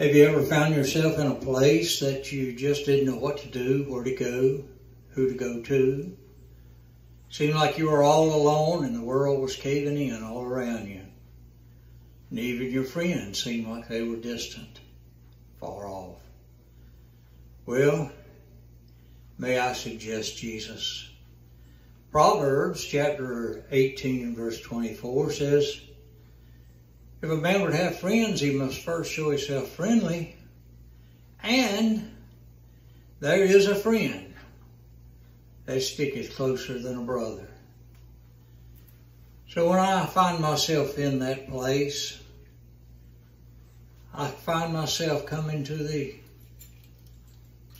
Have you ever found yourself in a place that you just didn't know what to do, where to go, who to go to? Seemed like you were all alone and the world was caving in all around you. And even your friends seemed like they were distant, far off. Well, may I suggest Jesus? Proverbs chapter 18 verse 24 says, If a man would have friends, he must first show himself friendly. And there is a friend that sticketh closer than a brother. So when I find myself in that place, I find myself coming to the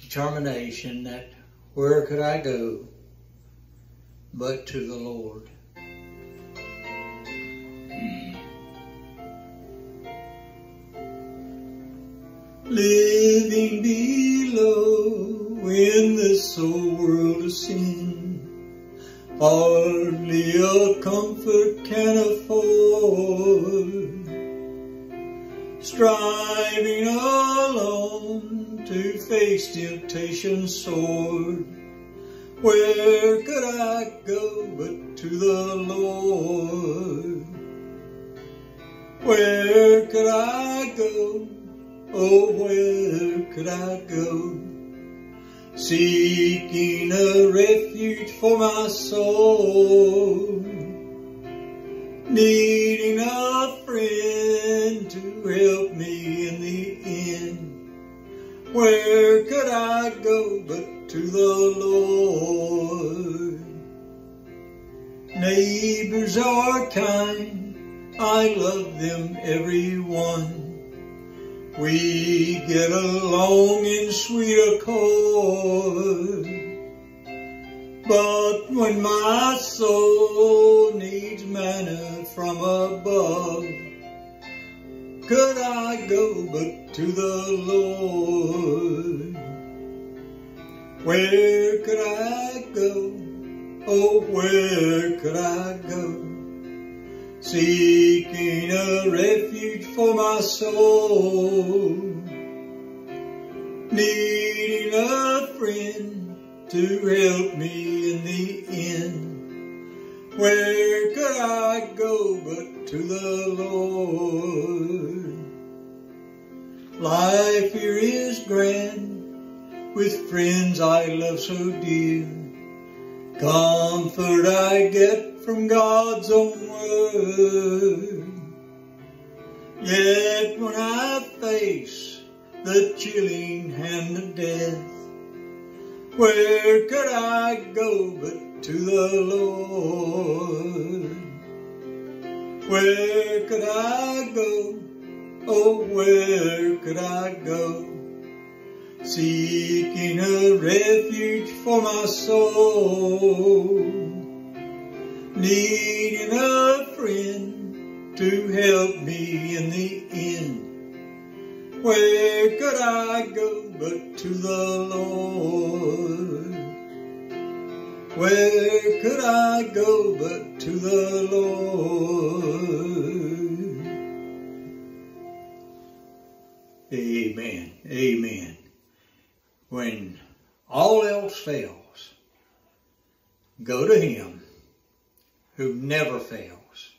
determination that where could I go but to the Lord. Living below in this old world of sin, hardly a comfort can afford. Striving alone to face temptation's sword, where could I go but to the Lord? Where could I go? Oh, where could I go? Seeking a refuge for my soul. Needing a friend to help me in the end. Where could I go but to the Lord? Neighbors are kind, I love them every one. We get along in sweet accord. But when my soul needs manna from above, could I go but to the Lord? Where could I go? Oh, where could I go? Seeking a refuge for my soul. Needing a friend to help me in the end. Where could I go but to the Lord? Life here is grand with friends I love so dear. Comfort I get from God's own word. Yet when I face the chilling hand of death, where could I go but to the Lord? Where could I go? Oh, where could I go? Seeking a refuge for my soul. Needing a friend to help me in the end. Where could I go but to the Lord? Where could I go but to the Lord? Amen. Amen. When all else fails, go to Him who never fails.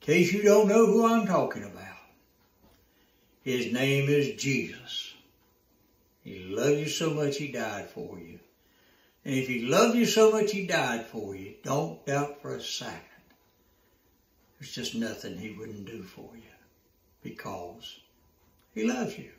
In case you don't know who I'm talking about, His name is Jesus. He loved you so much He died for you. And if He loved you so much He died for you, don't doubt for a second. There's just nothing He wouldn't do for you because He loves you.